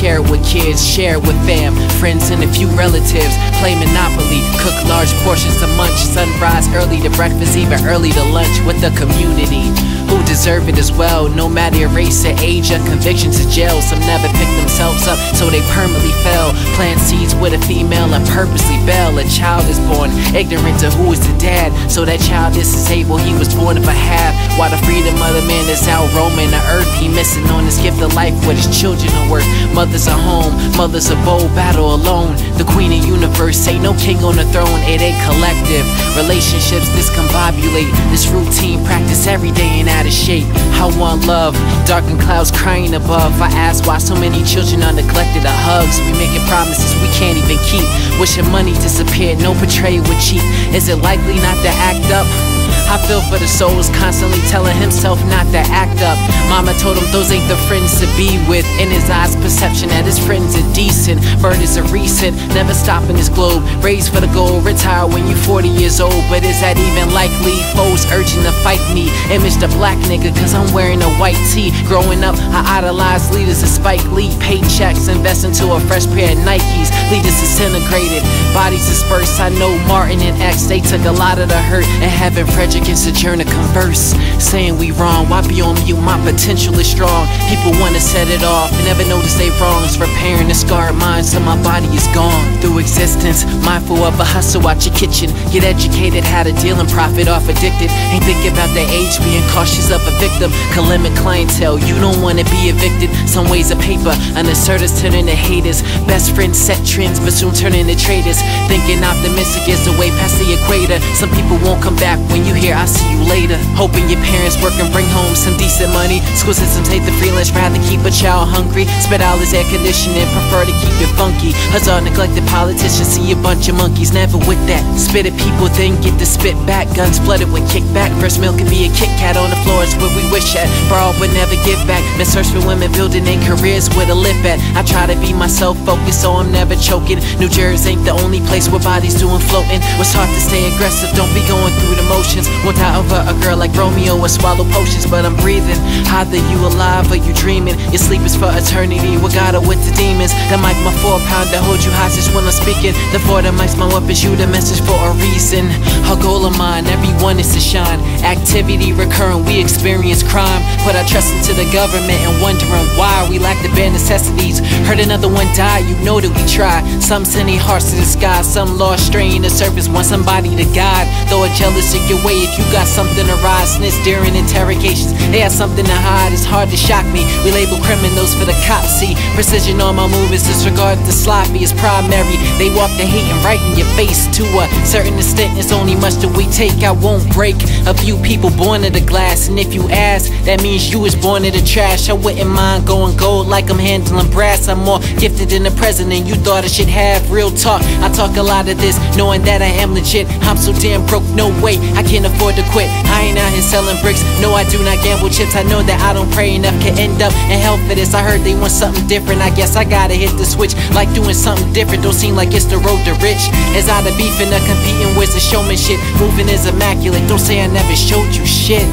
share it with kids, share it with fam, friends and a few relatives. Play Monopoly, cook large portions to munch. Sunrise early to breakfast, even early to lunch with the community who deserve it as well. No matter your race or age or convictions to jail. Some never pick themselves up, so they permanently fell. Plant seeds with a female and purposely bail. A child is born ignorant to who is the dad. So that child is disabled, he was born of a half. While the freedom of the man is out roaming the earth, he missing on his gift of life what his children are worth. Mothers are home, mothers are bold, battle alone. The queen of universe, ain't no king on the throne, it ain't collective. Relationships discombobulate. This routine practice every day and out of shape. I want love, darkened clouds crying above. I ask why so many children are neglected of hugs. We making promises we can't even keep. Wishing money disappeared, no betrayal would cheat. Is it likely not to act up? I feel for the souls constantly telling himself not to act up. Mama told him those ain't the friends to be with. In his eyes, perception that his friends are decent. Bird is a recent, never stopping his globe. Raised for the goal, retire when you 40 years old. But is that even likely? Foes urging to fight me. Image the black nigga, cause I'm wearing a white tee. Growing up, I idolized leaders of Spike Lee. Paychecks, invest into a fresh pair of Nikes. Leaders disintegrated, bodies dispersed. I know Martin and X, they took a lot of the hurt and having prejudice the journey converse. Saying we wrong, why be on mute? My potential is strong. People wanna set it off and never notice they wrongs. Repairing the scarred mind so my body is gone. Through existence, mindful of a hustle out your kitchen. Get educated how to deal and profit off addicted. Ain't thinking about their age, being cautious of a victim. Can limit clientele, you don't wanna be evicted. Some ways of paper, an unassertives turning to haters. Best friends set trends, but soon turning to traitors. Thinking optimistic is the way past the equator. Some people won't come back when you hear I'll see you later. Hoping your parents work and bring home some decent money. School systems hate the freelance, rather keep a child hungry. Spit out his air conditioning, prefer to keep it funky. Huzzah, neglected politicians see a bunch of monkeys, never with that. Spit at people, then get the spit back. Guns flooded with kickback. First meal can be a Kit Kat on the floors where we wish at. Brawl but never give back. Men search for women building their careers with a lip at. I try to be myself focused, so I'm never choking. New Jersey ain't the only place where bodies doing floating. Was hard to stay aggressive, don't be going through the motions. Want out over a girl like Romeo and swallow potions, but I'm breathing. Either you alive or you dreaming. Your sleep is for eternity. We got it with the demons. The mic, my four pounder, hold you hostage when I'm speaking. The four the mic's my weapon, shoot a message for a reason. A goal of mine, everyone is to shine. Activity recurring, we experience crime. Put our trust into the government and wondering why we lack the bare necessities. Heard another one die, you know that we try. Some send their hearts to the sky, some lost straying the surface, want somebody to guide. Throw a jealous in your way if you got something to rise. Snitch during interrogations. They have something to hide. It's hard to shock me. We label criminals for the cops. See, precision on my movements. Disregard the sloppy is primary. They walk the hate and right in your face. To a certain extent, it's only much that we take. I won't break. A few people born of the glass, and if you ask, that means you was born in the trash. I wouldn't mind going gold like I'm handling brass. I'm more gifted than the president you thought I should have. Real talk. I talk a lot of this, knowing that I am legit. I'm so damn broke, no way. I can't afford to quit quit. I ain't out here selling bricks. No, I do not gamble chips. I know that I don't pray enough can end up in hell for this. I heard they want something different. I guess I gotta hit the switch. Like doing something different. Don't seem like it's the road to rich. As I the beefing, the competing with the showmanship. Moving is immaculate. Don't say I never showed you shit.